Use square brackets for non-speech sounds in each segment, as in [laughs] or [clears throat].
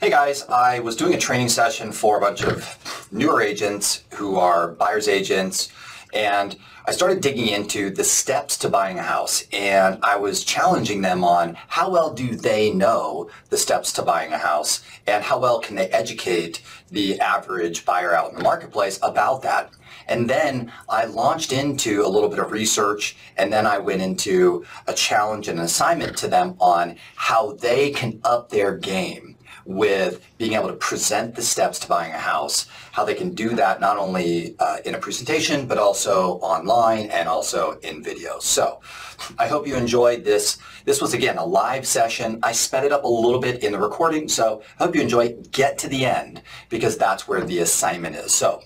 Hey guys, I was doing a training session for a bunch of newer agents who are buyer's agents, and I started digging into the steps to buying a house, and I was challenging them on how well do they know the steps to buying a house, and how well can they educate the average buyer out in the marketplace about that. And then I launched into a little bit of research, and then I went into a challenge and an assignment to them on how they can up their game with being able to present the steps to buying a house, how they can do that not only uh, in a presentation, but also online and also in video. So I hope you enjoyed this. This was, again, a live session. I sped it up a little bit in the recording, so I hope you enjoy. Get to the end because that's where the assignment is. So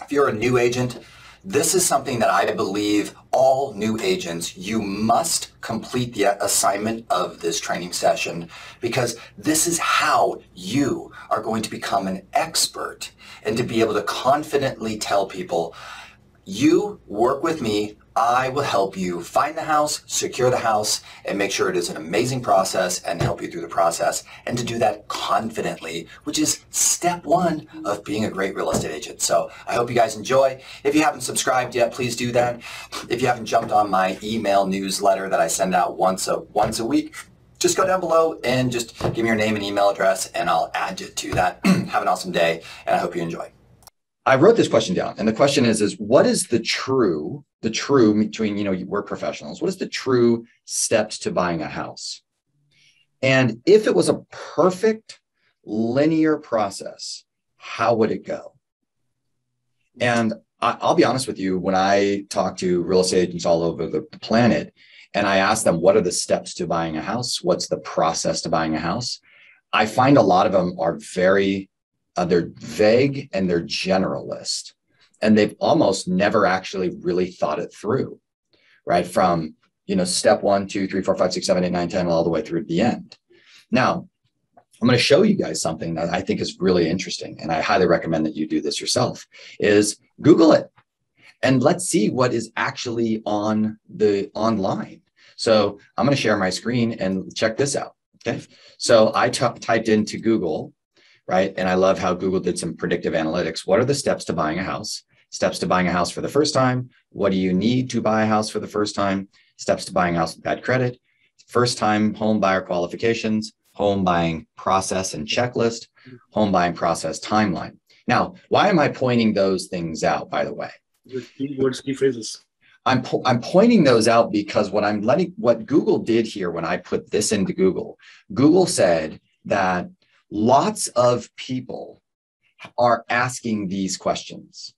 if you're a new agent, this is something that I believe all new agents, you must complete the assignment of this training session because this is how you are going to become an expert and to be able to confidently tell people, you work with me, I will help you find the house, secure the house, and make sure it is an amazing process and help you through the process. And to do that confidently, which is step one of being a great real estate agent. So I hope you guys enjoy. If you haven't subscribed yet, please do that. If you haven't jumped on my email newsletter that I send out once a, once a week, just go down below and just give me your name and email address and I'll add you to that. [clears throat] Have an awesome day and I hope you enjoy. I wrote this question down, and the question is: is what is the true, the true between you know we're professionals. What is the true steps to buying a house? And if it was a perfect linear process, how would it go? And I, will be honest with you, when I talk to real estate agents all over the planet, and I ask them what are the steps to buying a house, what's the process to buying a house, I find a lot of them are very uh, they're vague and they're generalist and they've almost never actually really thought it through right? From you know step one two three four five six seven eight nine ten all the way through to the end. Now i'm going to show you guys something that i think is really interesting and i highly recommend that you do this yourself is google it and let's see what is actually on the online. So i'm going to share my screen and check this out okay? So I t- typed into google right? And I love how Google did some predictive analytics. What are the steps to buying a house? Steps to buying a house for the first time. What do you need to buy a house for the first time? Steps to buying a house with bad credit. First time home buyer qualifications, home buying process and checklist, home buying process timeline. Now, why am I pointing those things out, by the way? Key words, key phrases. I'm, po- I'm pointing those out because what I'm letting, what Google did here when I put this into Google, Google said that lots of people are asking these questions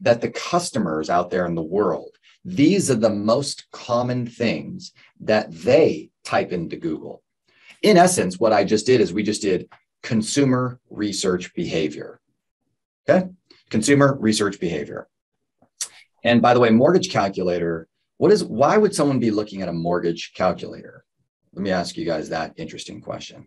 that the customers out there in the world these are the most common things that they type into google. In essence what i just did is we just did consumer research behavior. Okay? Consumer research behavior. And by the way mortgage calculator what is why would someone be looking at a mortgage calculator? Let me ask you guys that interesting question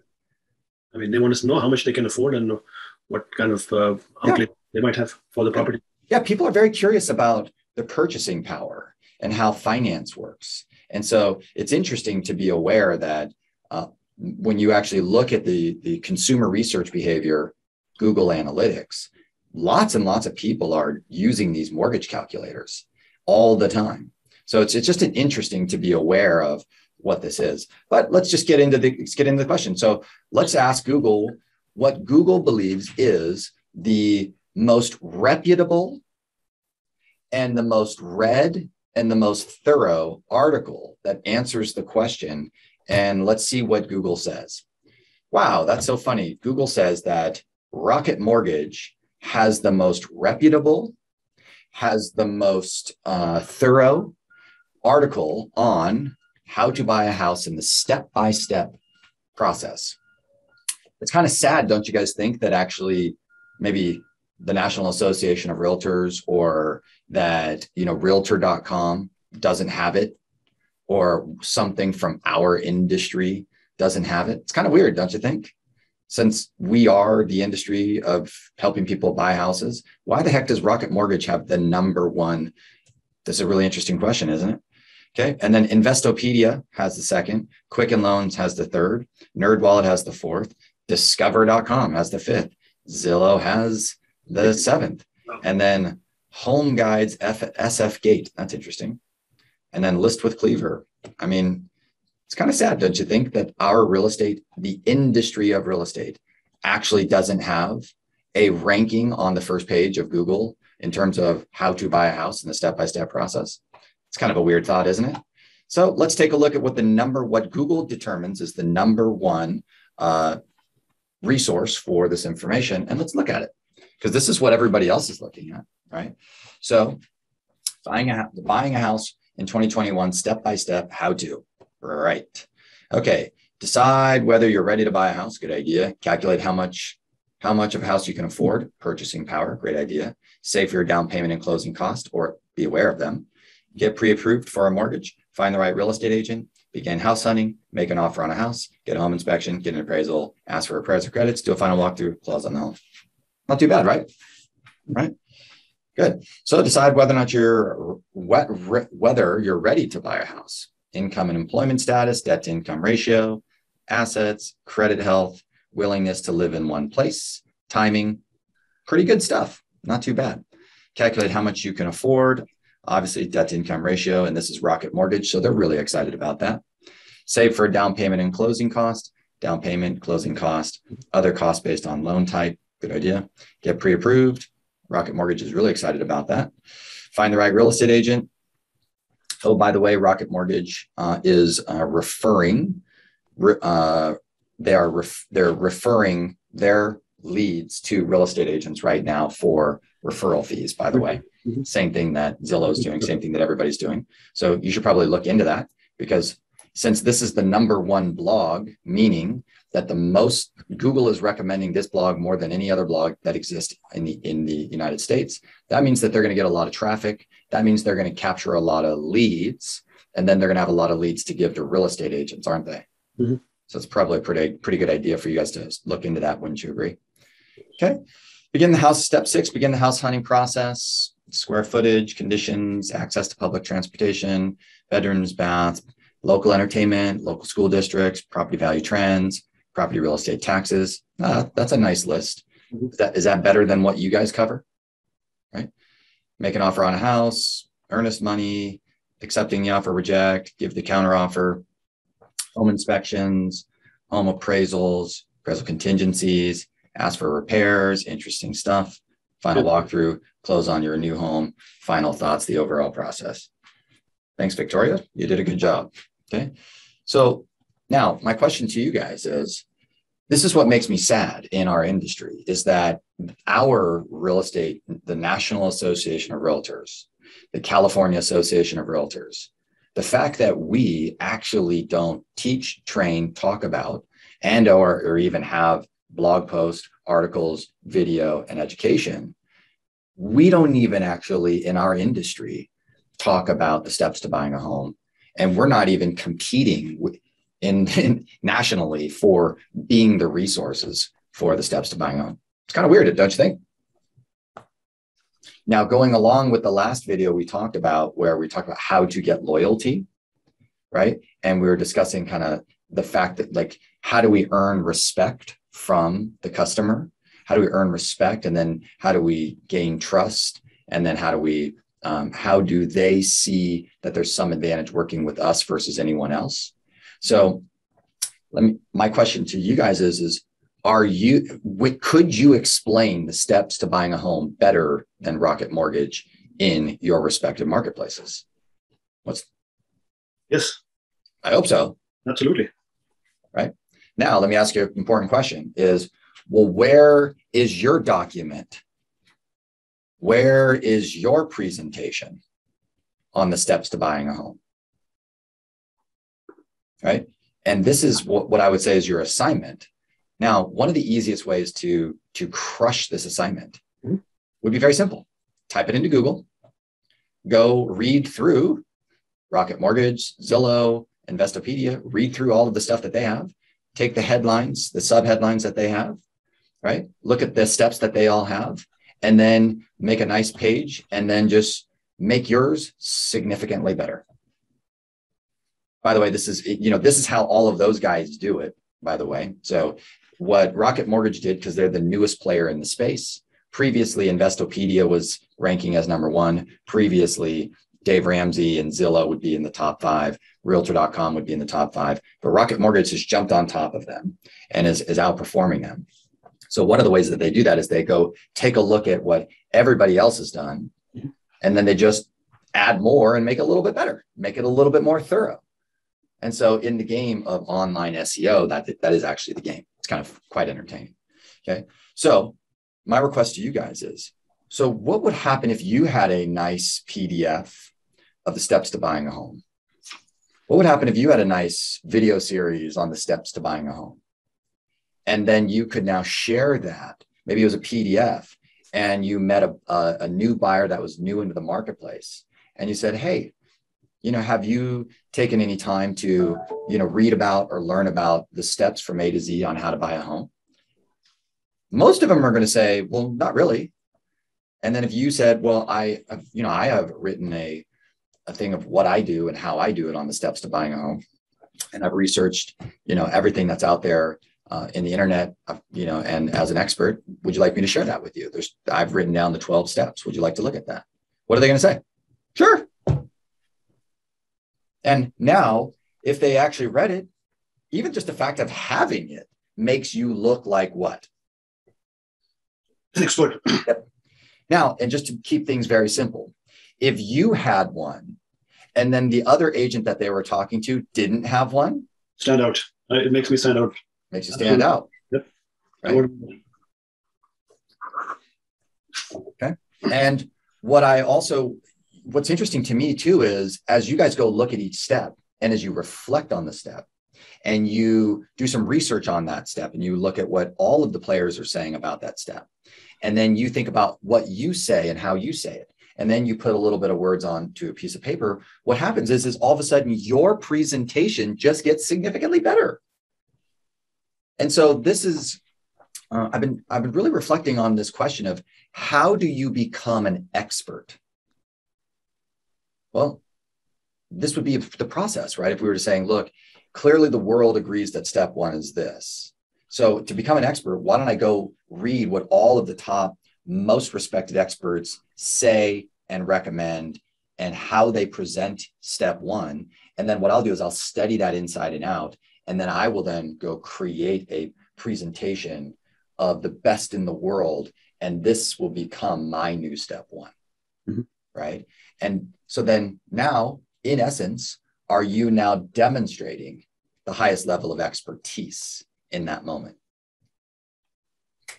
I mean, they want to know how much they can afford and what kind of uh, yeah. they might have for the property. Yeah, people are very curious about the purchasing power and how finance works. And so it's interesting to be aware that uh, when you actually look at the, the consumer research behavior, Google Analytics, lots and lots of people are using these mortgage calculators all the time. So it's, it's just an interesting to be aware of what this is. But let's just get into the let's get into the question. So let's ask Google what Google believes is the most reputable and the most read and the most thorough article that answers the question. And let's see what Google says. Wow, that's so funny. Google says that Rocket Mortgage has the most reputable, has the most uh, thorough article on how to buy a house in the step by step process. It's kind of sad, don't you guys think, that actually maybe the National Association of Realtors or that, you know, realtor.com doesn't have it or something from our industry doesn't have it. It's kind of weird, don't you think? Since we are the industry of helping people buy houses, why the heck does Rocket Mortgage have the number one? This is a really interesting question, isn't it? Okay. And then Investopedia has the second, Quicken Loans has the third, NerdWallet has the fourth, Discover.com has the fifth. Zillow has the seventh. And then Home Guides F- SF Gate. That's interesting. And then List with Cleaver. I mean, it's kind of sad, don't you think, that our real estate, the industry of real estate, actually doesn't have a ranking on the first page of Google in terms of how to buy a house and the step by step process? It's kind of a weird thought, isn't it? So let's take a look at what the number, what Google determines is the number one uh, resource for this information. And let's look at it because this is what everybody else is looking at, right? So buying a, buying a house in 2021, step by step, how to, right? Okay, decide whether you're ready to buy a house, good idea. Calculate how much how much of a house you can afford, purchasing power, great idea. Save for your down payment and closing cost, or be aware of them. Get pre-approved for a mortgage, find the right real estate agent, begin house hunting, make an offer on a house, get a home inspection, get an appraisal, ask for or credits, do a final walkthrough, close on the home. Not too bad, right? Right. Good. So decide whether or not you're whether you're ready to buy a house. Income and employment status, debt to income ratio, assets, credit health, willingness to live in one place, timing, pretty good stuff. Not too bad. Calculate how much you can afford, obviously debt to income ratio, and this is Rocket Mortgage, so they're really excited about that. Save for down payment and closing cost, down payment, closing cost, other costs based on loan type. Good idea. Get pre-approved. Rocket Mortgage is really excited about that. Find the right real estate agent. Oh, by the way, Rocket Mortgage uh, is uh, referring. Uh, they are ref- they're referring their leads to real estate agents right now for referral fees. By the way, mm-hmm. same thing that Zillow is doing, same thing that everybody's doing. So you should probably look into that because since this is the number one blog, meaning that the most Google is recommending this blog more than any other blog that exists in the in the United States. That means that they're going to get a lot of traffic. That means they're going to capture a lot of leads, and then they're going to have a lot of leads to give to real estate agents, aren't they? Mm-hmm. So it's probably a pretty pretty good idea for you guys to look into that. Wouldn't you agree? Okay. Begin the house. Step six. Begin the house hunting process. Square footage, conditions, access to public transportation, bedrooms, baths, local entertainment, local school districts, property value trends, property real estate taxes. Uh, that's a nice list. Mm-hmm. Is that, is that better than what you guys cover? Right? Make an offer on a house, earnest money, accepting the offer, reject, give the counter offer, home inspections, home appraisals, appraisal contingencies, ask for repairs, interesting stuff, final walkthrough, close on your new home, final thoughts, the overall process. Thanks, Victoria. You did a good job. Okay. So now my question to you guys is this is what makes me sad in our industry is that our real estate, the National Association of Realtors, the California Association of Realtors, the fact that we actually don't teach, train, talk about, and or, or even have blog posts, articles, video, and education, we don't even actually in our industry talk about the steps to buying a home. And we're not even competing in, in nationally for being the resources for the steps to buying a home. It's kind of weird, don't you think? Now, going along with the last video we talked about, where we talked about how to get loyalty, right? And we were discussing kind of the fact that, like, how do we earn respect from the customer? How do we earn respect? And then how do we gain trust? And then how do we, um, how do they see that there's some advantage working with us versus anyone else? So let me, my question to you guys is, is are you, could you explain the steps to buying a home better than Rocket Mortgage in your respective marketplaces? What's Yes. I hope so. Absolutely. Right. Now, let me ask you an important question is, well, where is your document? Where is your presentation on the steps to buying a home? Right. And this is what, what I would say is your assignment. Now, one of the easiest ways to, to crush this assignment mm-hmm. would be very simple. Type it into Google, go read through Rocket Mortgage, Zillow, Investopedia, read through all of the stuff that they have, take the headlines, the subheadlines that they have, right? Look at the steps that they all have, and then make a nice page, and then just make yours significantly better. By the way, this is you know this is how all of those guys do it. By the way, so what Rocket Mortgage did, because they're the newest player in the space. Previously, Investopedia was ranking as number one. Previously, Dave Ramsey and Zillow would be in the top five. Realtor.com would be in the top five. But Rocket Mortgage has jumped on top of them and is, is outperforming them. So one of the ways that they do that is they go take a look at what everybody else has done, and then they just add more and make it a little bit better, make it a little bit more thorough. And so in the game of online SEO, that that is actually the game. It's kind of quite entertaining. Okay. So my request to you guys is so what would happen if you had a nice PDF of the steps to buying a home? What would happen if you had a nice video series on the steps to buying a home? And then you could now share that. Maybe it was a PDF and you met a, a, a new buyer that was new into the marketplace and you said, Hey, you know, have you taken any time to, you know, read about or learn about the steps from A to Z on how to buy a home? Most of them are going to say, well, not really. And then if you said, well, I, you know, I have written a, a thing of what I do and how I do it on the steps to buying a home. And I've researched, you know, everything that's out there uh, in the internet, uh, you know, and as an expert, would you like me to share that with you? There's, I've written down the 12 steps. Would you like to look at that? What are they going to say? Sure. And now, if they actually read it, even just the fact of having it makes you look like what? An expert. Yep. Now, and just to keep things very simple, if you had one and then the other agent that they were talking to didn't have one, stand out. Uh, it makes me stand out. Makes you stand out. Yep. Right? Okay. And what I also, what's interesting to me too is as you guys go look at each step and as you reflect on the step and you do some research on that step and you look at what all of the players are saying about that step and then you think about what you say and how you say it and then you put a little bit of words onto a piece of paper what happens is is all of a sudden your presentation just gets significantly better. And so this is uh, i've been i've been really reflecting on this question of how do you become an expert? Well this would be the process right? If we were saying look clearly the world agrees that step one is this. So to become an expert, why don't I go read what all of the top most respected experts say and recommend and how they present step one. And then what I'll do is I'll study that inside and out. And then I will then go create a presentation of the best in the world. And this will become my new step one. Mm-hmm. Right. And so then now, in essence, are you now demonstrating the highest level of expertise in that moment.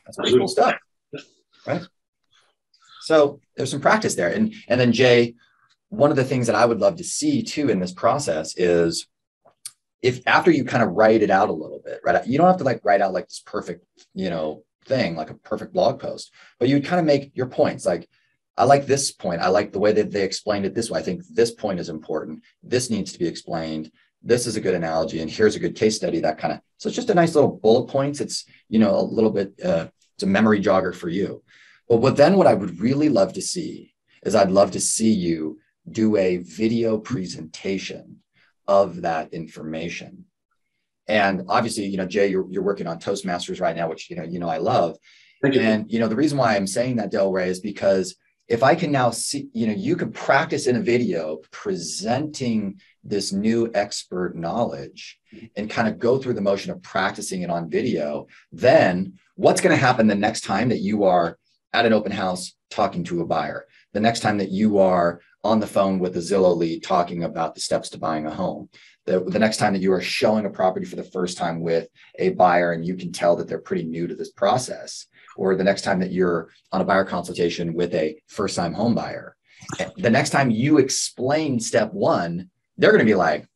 That's pretty cool stuff, right? So there's some practice there, and and then Jay, one of the things that I would love to see too in this process is if after you kind of write it out a little bit, right? You don't have to like write out like this perfect, you know, thing like a perfect blog post, but you kind of make your points like. I like this point. I like the way that they explained it this way. I think this point is important. This needs to be explained this is a good analogy and here's a good case study that kind of so it's just a nice little bullet points it's you know a little bit uh, it's a memory jogger for you. But what then what i would really love to see is i'd love to see you do a video presentation of that information. And obviously you know jay you're, you're working on toastmasters right now which you know you know i love. Thank you. and you know the reason why i'm saying that del ray is because if I can now see, you know, you could practice in a video presenting this new expert knowledge mm-hmm. and kind of go through the motion of practicing it on video, then what's going to happen the next time that you are at an open house talking to a buyer? The next time that you are on the phone with a Zillow lead talking about the steps to buying a home, the, the next time that you are showing a property for the first time with a buyer and you can tell that they're pretty new to this process, or the next time that you're on a buyer consultation with a first time home buyer, the next time you explain step one, they're going to be like,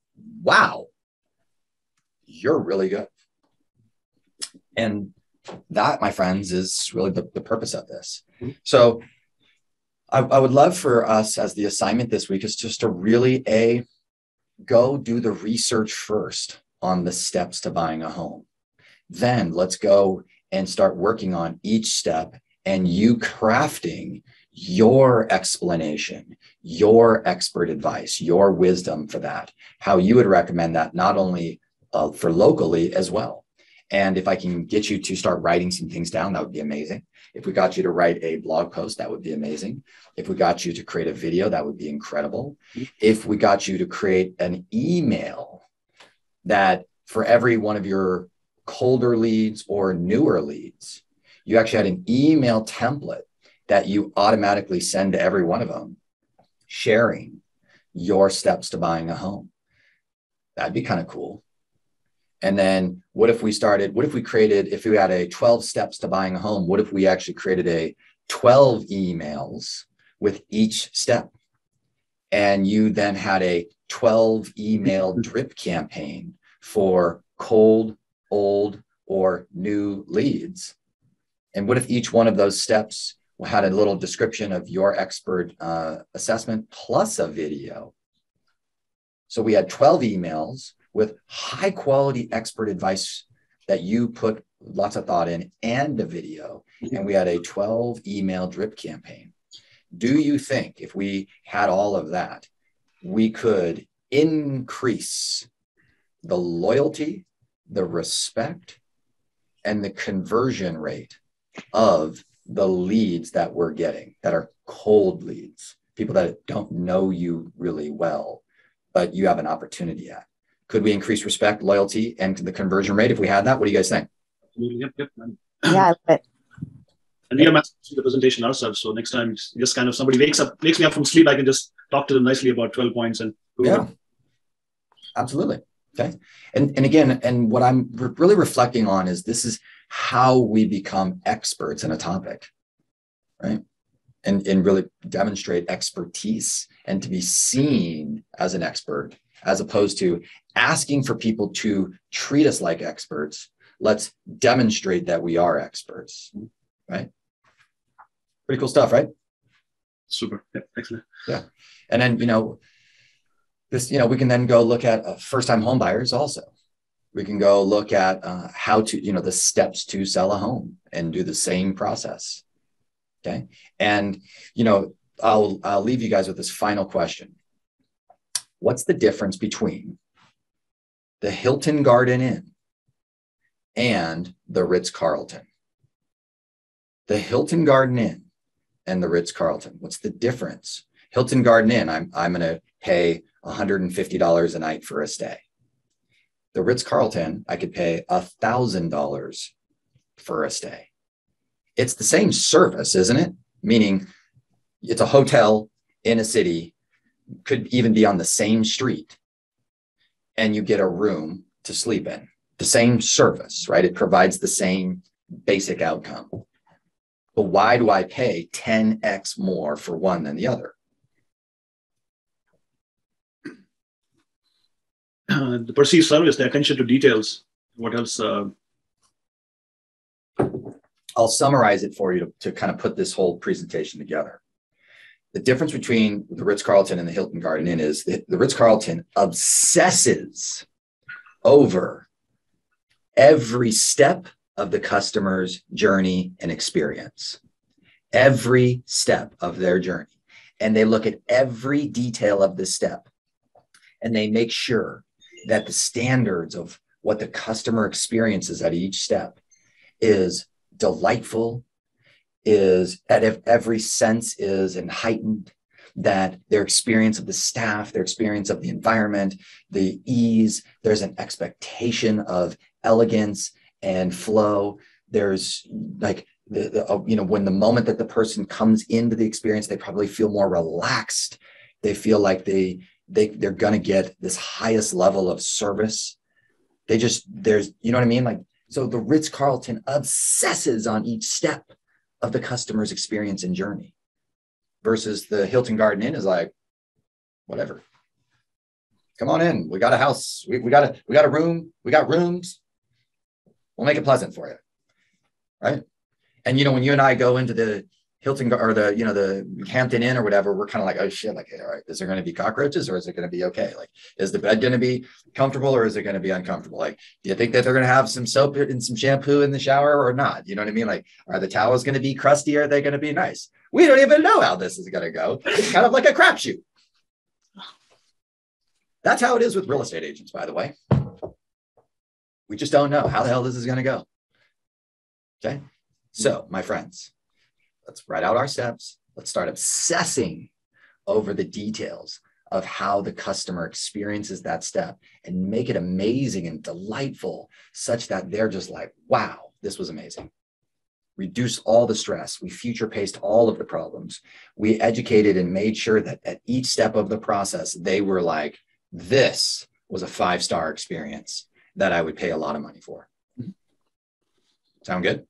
wow, you're really good. And that, my friends, is really the, the purpose of this. Mm-hmm. So I, I would love for us as the assignment this week is just to really a go do the research first on the steps to buying a home. Then let's go and start working on each step and you crafting your explanation, your expert advice, your wisdom for that, how you would recommend that not only uh, for locally as well. And if I can get you to start writing some things down, that would be amazing. If we got you to write a blog post, that would be amazing. If we got you to create a video, that would be incredible. If we got you to create an email that for every one of your colder leads or newer leads, you actually had an email template that you automatically send to every one of them, sharing your steps to buying a home. That'd be kind of cool. And then what if we started, what if we created, if we had a 12 steps to buying a home, what if we actually created a 12 emails with each step? And you then had a 12 email [laughs] drip campaign for cold, old, or new leads. And what if each one of those steps had a little description of your expert uh, assessment plus a video? So we had 12 emails with high quality expert advice that you put lots of thought in and a video. Mm-hmm. And we had a 12 email drip campaign. Do you think if we had all of that, we could increase the loyalty, the respect, and the conversion rate of the leads that we're getting that are cold leads, people that don't know you really well, but you have an opportunity at? Could we increase respect, loyalty, and the conversion rate if we had that? What do you guys think? Yep, yep. Yeah, but And we are mastering the presentation ourselves. So next time, just kind of somebody wakes up, wakes me up from sleep, I can just talk to them nicely about 12 points and Yeah, absolutely. Okay. And, and again, and what I'm re- really reflecting on is this is how we become experts in a topic, right? And, and really demonstrate expertise and to be seen as an expert, as opposed to asking for people to treat us like experts. Let's demonstrate that we are experts, right? Pretty cool stuff, right? super. Yep, excellent. Yeah. And then, you know, this, you know, we can then go look at uh, first time home buyers also. We can go look at uh, how to, you know, the steps to sell a home and do the same process. Okay. And, you know, I'll, I'll leave you guys with this final question. What's the difference between the Hilton Garden Inn and the Ritz Carlton? The Hilton Garden Inn and the Ritz Carlton. What's the difference? Hilton Garden Inn, I'm, I'm going to pay $150 a night for a stay. The Ritz Carlton, I could pay $1,000 for a stay. It's the same service, isn't it? Meaning it's a hotel in a city, could even be on the same street, and you get a room to sleep in. The same service, right? It provides the same basic outcome. But why do I pay 10x more for one than the other? Uh, the perceived service, the attention to details. What else? Uh, I'll summarize it for you to, to kind of put this whole presentation together. The difference between the Ritz Carlton and the Hilton Garden Inn is that the Ritz Carlton obsesses over every step of the customer's journey and experience, every step of their journey. And they look at every detail of the step and they make sure that the standards of what the customer experiences at each step is delightful, is that if every sense is heightened, that their experience of the staff, their experience of the environment, the ease, there's an expectation of elegance and flow. There's like the, the uh, you know when the moment that the person comes into the experience, they probably feel more relaxed. They feel like they they they're gonna get this highest level of service. They just there's you know what I mean like so the Ritz Carlton obsesses on each step of the customer's experience and journey, versus the Hilton Garden Inn is like whatever. Come on in. We got a house. We, we got a we got a room. We got rooms. We'll make it pleasant for you. Right. And you know, when you and I go into the Hilton or the, you know, the Hampton Inn or whatever, we're kind of like, oh shit, like, all right, is there going to be cockroaches or is it going to be okay? Like, is the bed going to be comfortable or is it going to be uncomfortable? Like, do you think that they're going to have some soap and some shampoo in the shower or not? You know what I mean? Like, are the towels going to be crusty or are they going to be nice? We don't even know how this is going to go. It's kind of like a crapshoot. That's how it is with real estate agents, by the way. We just don't know how the hell this is going to go. Okay. So, my friends, let's write out our steps. Let's start obsessing over the details of how the customer experiences that step and make it amazing and delightful such that they're just like, wow, this was amazing. Reduce all the stress. We future paced all of the problems. We educated and made sure that at each step of the process, they were like, this was a five star experience that I would pay a lot of money for. Mm-hmm. Sound good?